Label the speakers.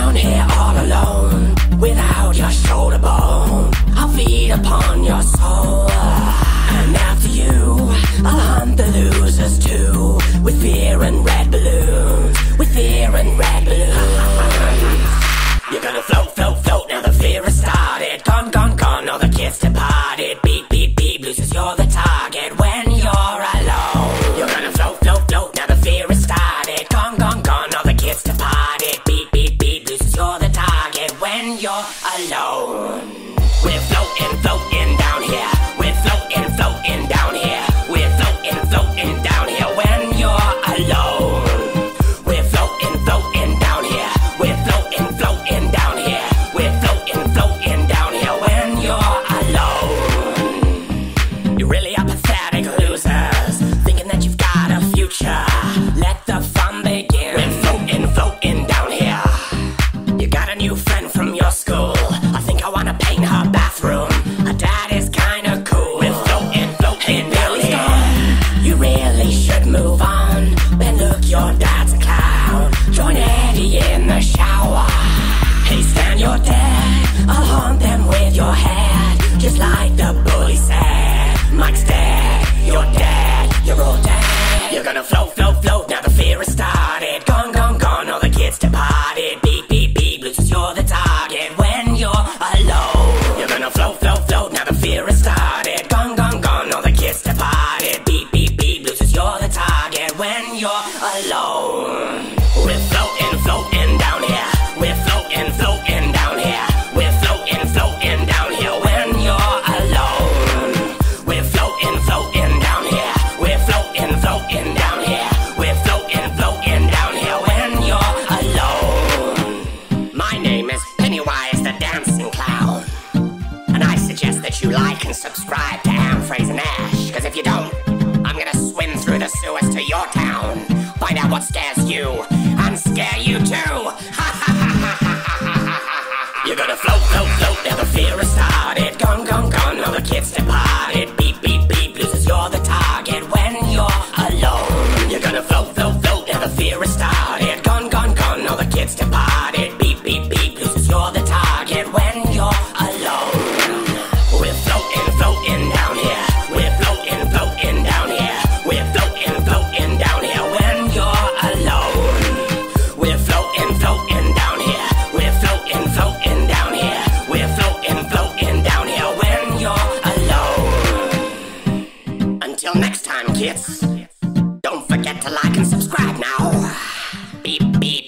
Speaker 1: down here all alone Without your shoulder bone. I'll feed upon your soul. new friend. We're floating, floating down here. We're floating, floating down here. We're floating, floating down here when you're alone. We're floating, floating down here. We're floating, floating down here. We're floating, floating down here when you're alone. My name is Pennywise the Dancing Clown. And I suggest that you like and subscribe to Anne What scares you? you and scare you too. Until next time, kids, don't forget to like and subscribe now. Beep, beep.